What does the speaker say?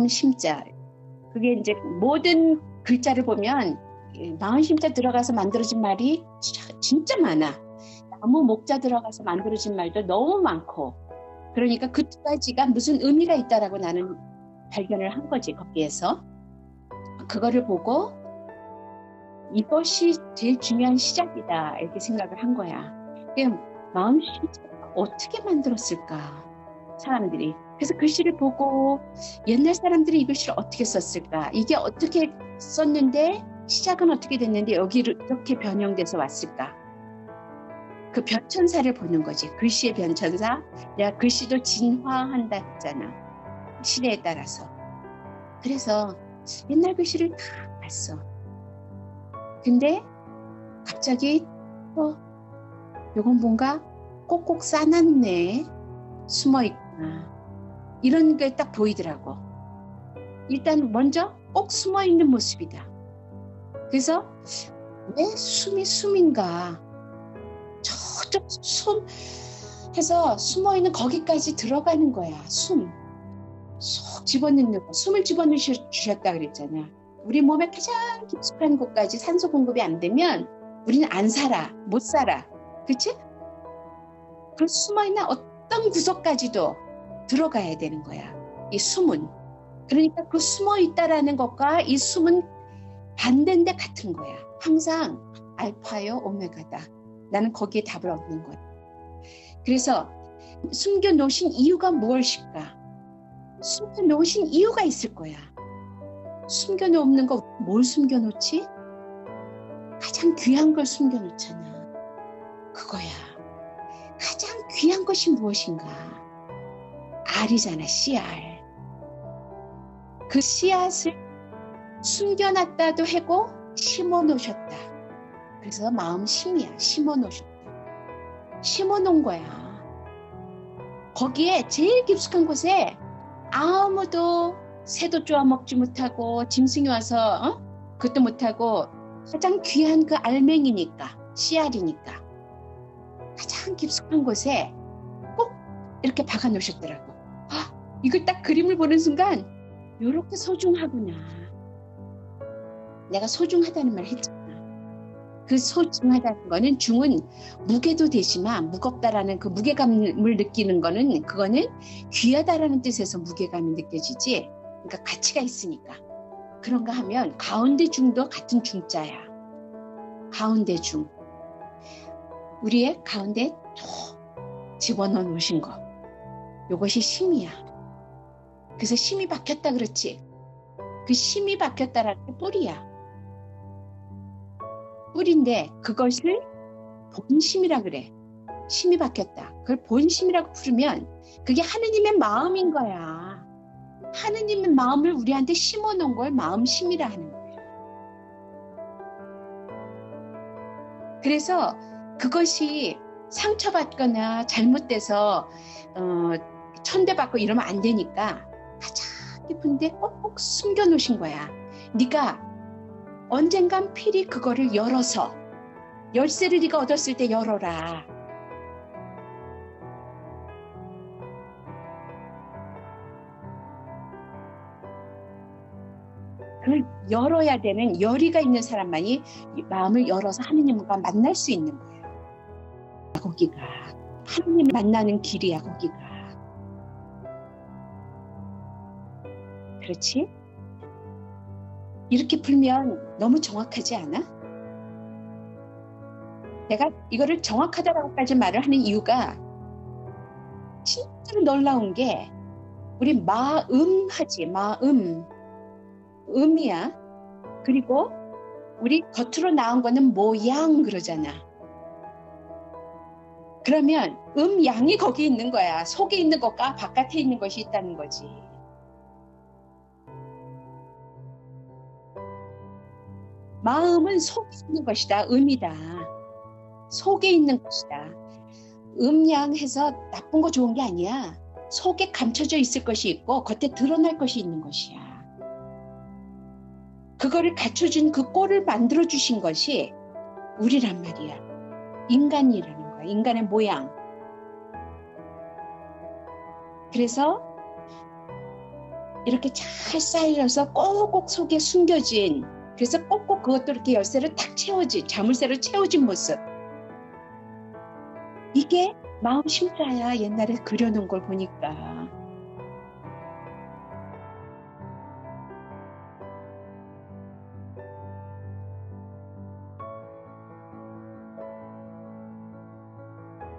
마음 심자. 그게 이제 모든 글자를 보면 마음 심자 들어가서 만들어진 말이 진짜 많아. 나무 목자 들어가서 만들어진 말도 너무 많고. 그러니까 그두 가지가 무슨 의미가 있다라고 나는 발견을 한 거지 거기에서. 그거를 보고 이것이 제일 중요한 시작이다 이렇게 생각을 한 거야. 마음 심자 어떻게 만들었을까 사람들이 그래서 글씨를 보고 옛날 사람들이 이 글씨를 어떻게 썼을까? 이게 어떻게 썼는데 시작은 어떻게 됐는데 여기를 이렇게 변형돼서 왔을까? 그 변천사를 보는 거지. 글씨의 변천사. 내가 글씨도 진화한다 했잖아. 시대에 따라서. 그래서 옛날 글씨를 다 봤어. 근데 갑자기 어 요건 뭔가 꼭꼭 싸놨네. 숨어 있구나 이런 게 딱 보이더라고. 일단 먼저 꼭 숨어 있는 모습이다. 그래서 왜 숨이 숨인가? 저쪽 숨 해서 숨어 있는 거기까지 들어가는 거야 숨. 쏙 집어넣는 거. 숨을 집어넣으셨다 그랬잖아. 우리 몸에 가장 깊숙한 곳까지 산소 공급이 안 되면 우리는 안 살아 못 살아. 그치? 그 숨어 있는 어떤 구석까지도 들어가야 되는 거야. 이 숨은. 그러니까 그 숨어 있다라는 것과 이 숨은 반대인데 같은 거야. 항상 알파요 오메가다. 나는 거기에 답을 얻는 거야. 그래서 숨겨 놓으신 이유가 무엇일까? 숨겨 놓으신 이유가 있을 거야. 숨겨 놓는 거 뭘 숨겨 놓지? 가장 귀한 걸 숨겨 놓잖아. 그거야. 가장 귀한 것이 무엇인가? 알이잖아, 씨알. 그 씨앗을 숨겨놨다도 하고 심어 놓으셨다. 그래서 마음 심이야. 심어 놓으셨다. 심어 놓은 거야. 거기에 제일 깊숙한 곳에 아무도 새도 쪼아 먹지 못하고 짐승이 와서 어? 그것도 못하고 가장 귀한 그 알맹이니까 씨알이니까 가장 깊숙한 곳에 꼭 이렇게 박아 놓으셨더라고. 아, 이걸 딱 그림을 보는 순간 이렇게 소중하구나. 내가 소중하다는 말 했잖아. 그 소중하다는 거는 중은 무게도 되지만 무겁다라는 그 무게감을 느끼는 거는 그거는 귀하다라는 뜻에서 무게감이 느껴지지. 그러니까 가치가 있으니까. 그런가 하면 가운데 중도 같은 중자야. 가운데 중. 우리의 가운데 톡 집어넣어 놓으신 거. 요것이 심이야. 그래서 심이 박혔다 그렇지. 그 심이 박혔다라는 게 뿌리야. 뿌리인데 그것을 본심이라 그래. 심이 박혔다. 그걸 본심이라고 부르면 그게 하느님의 마음인 거야. 하느님의 마음을 우리한테 심어 놓은 걸 마음심이라 하는 거야. 그래서 그것이 상처받거나 잘못돼서 어, 천대받고 이러면 안 되니까 깊은데 꼭꼭 숨겨 놓으신 거야. 네가 언젠간 필히 그거를 열어서 열쇠를 네가 얻었을 때 열어라. 그걸 열어야 되는 열의가 있는 사람만이 마음을 열어서 하느님과 만날 수 있는 거야. 거기가 하느님 만나는 길이야 거기가. 그렇지? 이렇게 풀면 너무 정확하지 않아? 내가 이거를 정확하다라고까지 말을 하는 이유가 진짜로 놀라운 게 우리 마음 하지 마음. 음이야. 그리고 우리 겉으로 나온 거는 모양 그러잖아. 그러면 음 양이 거기 있는 거야. 속에 있는 것과 바깥에 있는 것이 있다는 거지 마음은 속에 있는 것이다. 음이다. 속에 있는 것이다. 음양해서 나쁜 거 좋은 게 아니야. 속에 감춰져 있을 것이 있고 겉에 드러날 것이 있는 것이야. 그거를 갖춰준 그 꼴을 만들어 주신 것이 우리란 말이야. 인간이라는 거야. 인간의 모양. 그래서 이렇게 잘 쌓여서 꼭꼭 속에 숨겨진 그래서 꼭꼭 그것도 이렇게 열쇠를 탁 채워진 자물쇠를 채워진 모습. 이게 마음 심자야 옛날에 그려놓은 걸 보니까